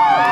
Woo!